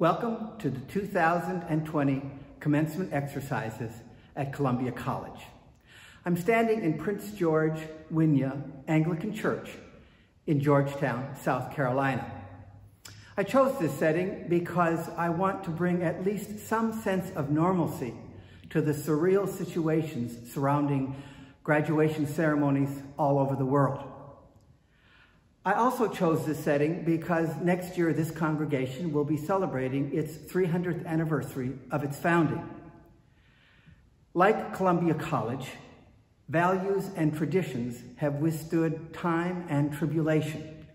Welcome to the 2020 commencement exercises at Columbia College. I'm standing in Prince George Winyah Anglican Church in Georgetown, South Carolina. I chose this setting because I want to bring at least some sense of normalcy to the surreal situations surrounding graduation ceremonies all over the world. I also chose this setting because next year this congregation will be celebrating its 300th anniversary of its founding. Like Columbia College, values and traditions have withstood time and tribulation,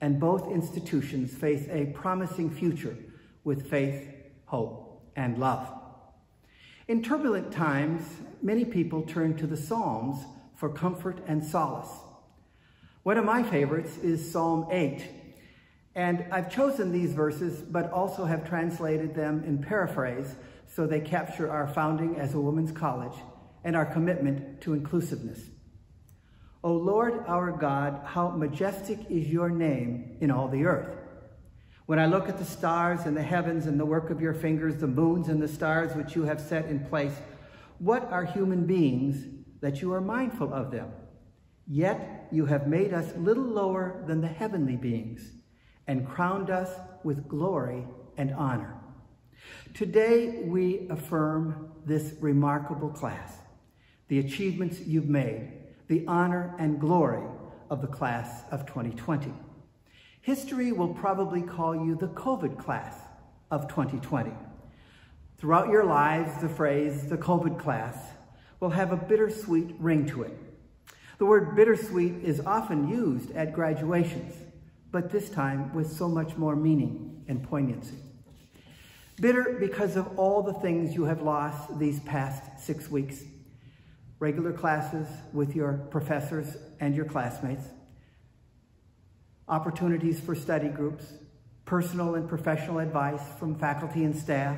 and both institutions face a promising future with faith, hope, and love. In turbulent times, many people turn to the Psalms for comfort and solace. One of my favorites is Psalm 8. And I've chosen these verses, but also have translated them in paraphrase so they capture our founding as a women's college and our commitment to inclusiveness. O Lord our God, how majestic is your name in all the earth. When I look at the stars and the heavens and the work of your fingers, the moons and the stars which you have set in place, what are human beings that you are mindful of them? Yet you have made us little lower than the heavenly beings and crowned us with glory and honor. Today we affirm this remarkable class, the achievements you've made, the honor and glory of the class of 2020. History will probably call you the COVID class of 2020. Throughout your lives, the phrase, the COVID class, will have a bittersweet ring to it. The word bittersweet is often used at graduations, but this time with so much more meaning and poignancy. Bitter because of all the things you have lost these past six weeks. Regular classes with your professors and your classmates, opportunities for study groups, personal and professional advice from faculty and staff,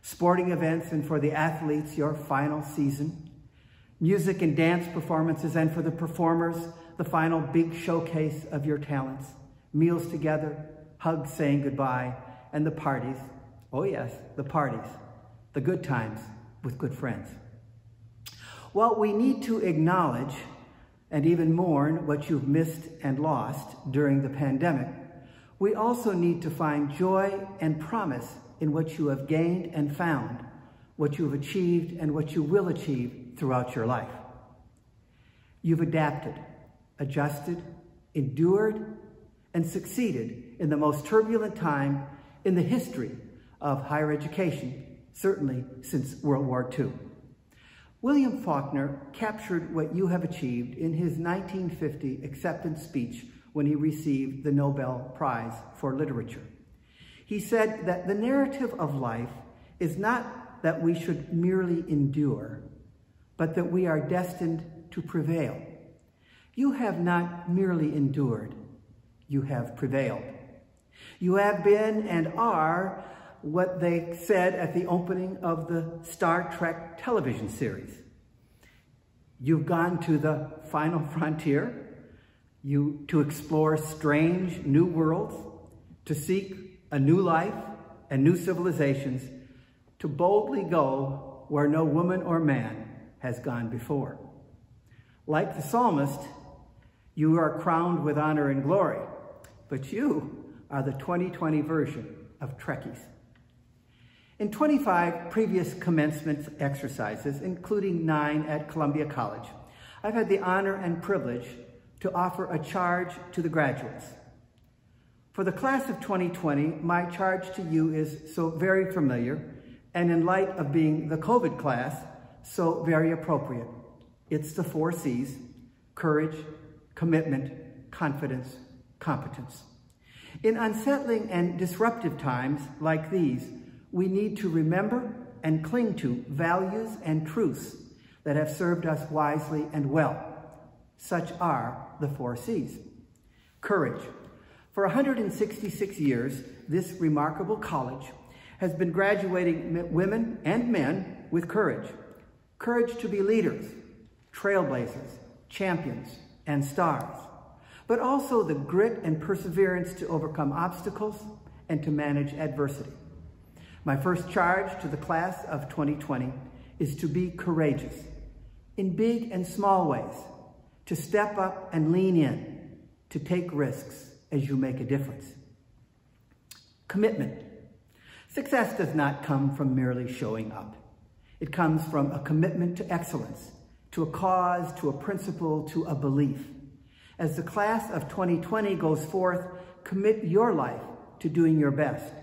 sporting events and for the athletes, your final season, music and dance performances, and for the performers, the final big showcase of your talents, meals together, hugs saying goodbye, and the parties. Oh yes, the parties, the good times with good friends. Well, we need to acknowledge and even mourn what you've missed and lost during the pandemic. We also need to find joy and promise in what you have gained and found, what you have achieved and what you will achieve throughout your life. You've adapted, adjusted, endured, and succeeded in the most turbulent time in the history of higher education, certainly since World War II. William Faulkner captured what you have achieved in his 1950 acceptance speech when he received the Nobel Prize for Literature. He said that the narrative of life is not that we should merely endure, but that we are destined to prevail. You have not merely endured, you have prevailed. You have been and are what they said at the opening of the Star Trek television series. You've gone to the final frontier, you to explore strange new worlds, to seek a new life and new civilizations, to boldly go where no woman or man has gone before. Like the psalmist, you are crowned with honor and glory, but you are the 2020 version of Trekkies. In 25 previous commencement exercises, including nine at Columbia College, I've had the honor and privilege to offer a charge to the graduates. For the class of 2020, my charge to you is so very familiar, and in light of being the COVID class, so very appropriate. It's the four C's, courage, commitment, confidence, competence. In unsettling and disruptive times like these, we need to remember and cling to values and truths that have served us wisely and well. Such are the four C's. Courage. For 166 years, this remarkable college has been graduating women and men with courage courage to be leaders, trailblazers, champions, and stars, but also the grit and perseverance to overcome obstacles and to manage adversity. My first charge to the class of 2020 is to be courageous in big and small ways, to step up and lean in, to take risks as you make a difference. Commitment. Success does not come from merely showing up. It comes from a commitment to excellence, to a cause, to a principle, to a belief. As the class of 2020 goes forth, commit your life to doing your best.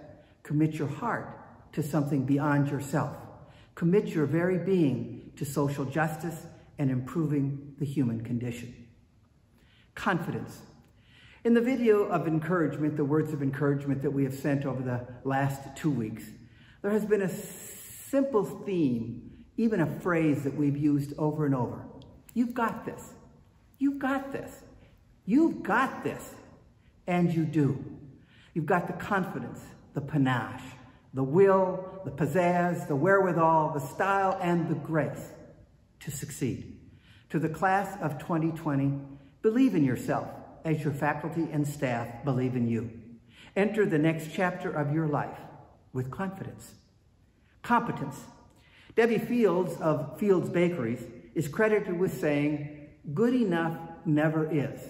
Commit your heart to something beyond yourself. Commit your very being to social justice and improving the human condition. Confidence. In the video of encouragement, the words of encouragement that we have sent over the last two weeks, there has been a simple theme, even a phrase that we've used over and over. You've got this. You've got this. You've got this. And you do. You've got the confidence, the panache, the will, the pizzazz, the wherewithal, the style, and the grace to succeed. To the class of 2020, believe in yourself as your faculty and staff believe in you. Enter the next chapter of your life with confidence. Competence. Debbie Fields of Fields Bakeries is credited with saying, good enough never is.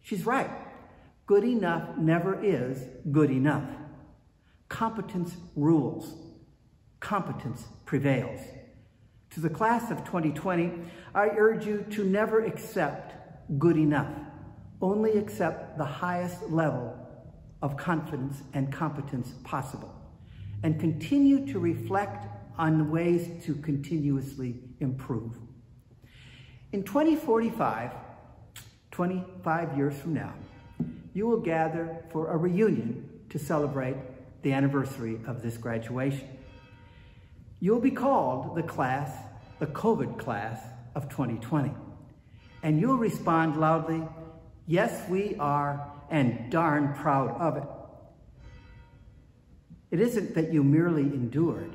She's right. Good enough never is good enough. Competence rules. Competence prevails. To the class of 2020, I urge you to never accept good enough. Only accept the highest level of confidence and competence possible. And continue to reflect on the ways to continuously improve. In 2045, 25 years from now, you will gather for a reunion to celebrate the anniversary of this graduation. You'll be called the class, the COVID class of 2020. And you'll respond loudly, yes, we are, and darn proud of it. It isn't that you merely endured,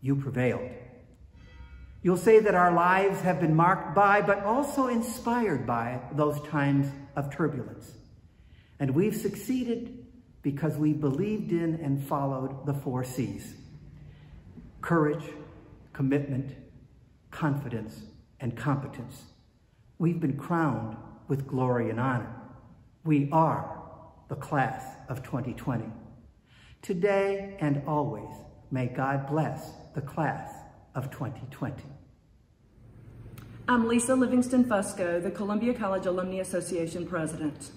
you prevailed. You'll say that our lives have been marked by, but also inspired by, those times of turbulence. And we've succeeded because we believed in and followed the four C's. Courage, commitment, confidence, and competence. We've been crowned with glory and honor. We are the class of 2020. Today and always, may God bless the class of 2020. I'm Lisa Livingston Fusco, the Columbia College Alumni Association President.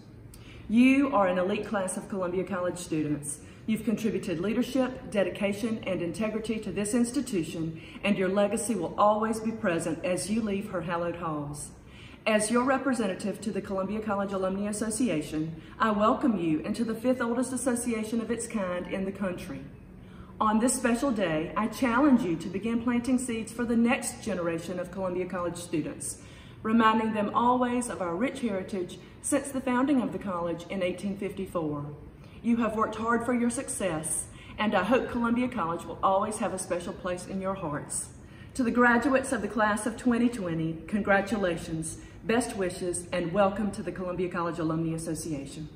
You are an elite class of Columbia College students. You've contributed leadership, dedication, and integrity to this institution, and your legacy will always be present as you leave her hallowed halls. As your representative to the Columbia College Alumni Association, I welcome you into the fifth oldest association of its kind in the country. On this special day, I challenge you to begin planting seeds for the next generation of Columbia College students, reminding them always of our rich heritage since the founding of the college in 1854. You have worked hard for your success, and I hope Columbia College will always have a special place in your hearts. To the graduates of the class of 2020, congratulations, best wishes, and welcome to the Columbia College Alumni Association.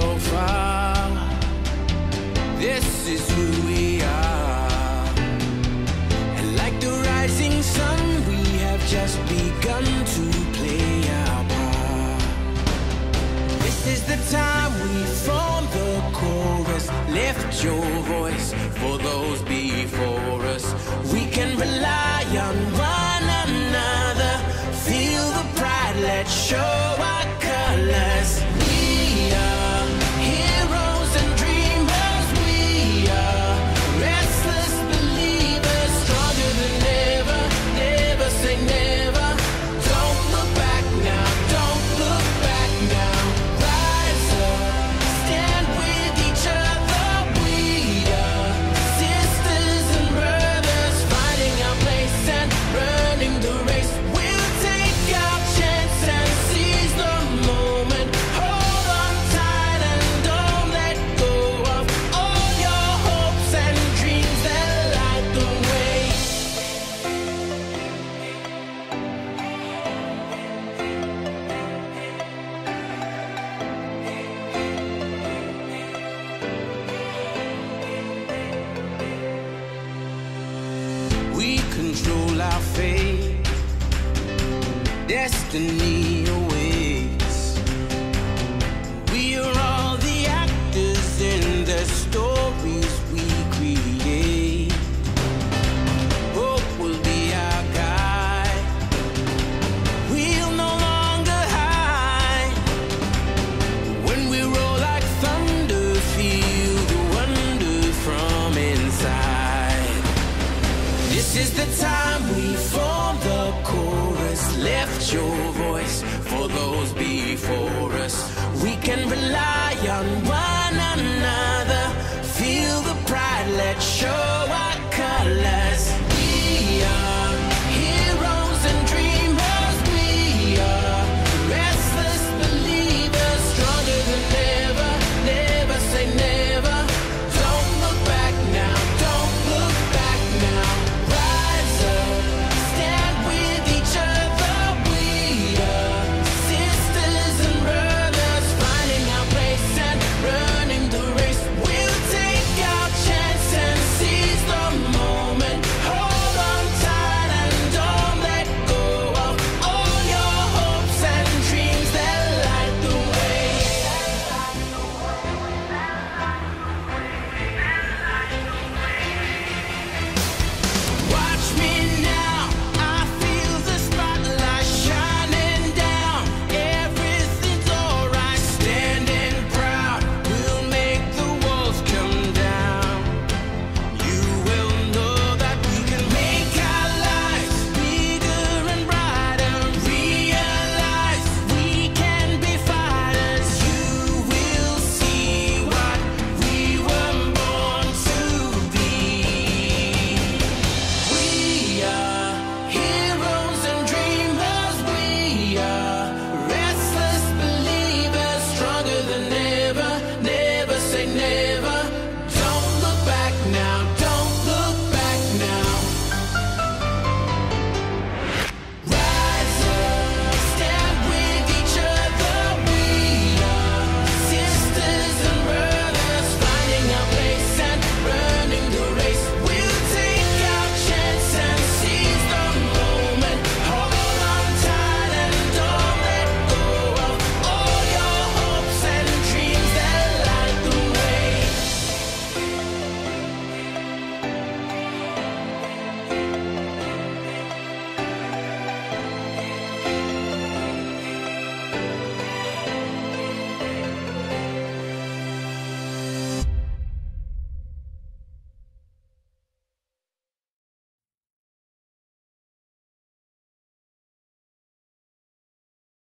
so far. This is who we are. And like the rising sun, we have just begun to play our part. This is the time we form the chorus. Lift your voice. destiny.